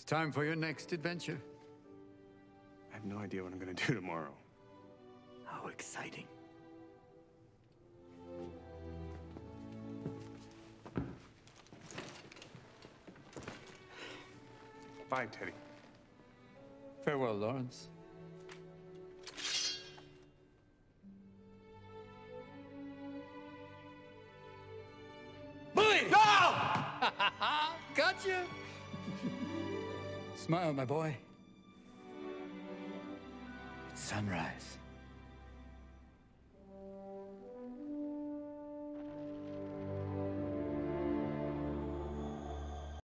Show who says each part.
Speaker 1: It's time for your next adventure.
Speaker 2: I have no idea what I'm gonna do tomorrow.
Speaker 1: How exciting.
Speaker 2: Bye, Teddy.
Speaker 1: Farewell, Lawrence. Bully! No! gotcha! Smile, my boy. It's sunrise.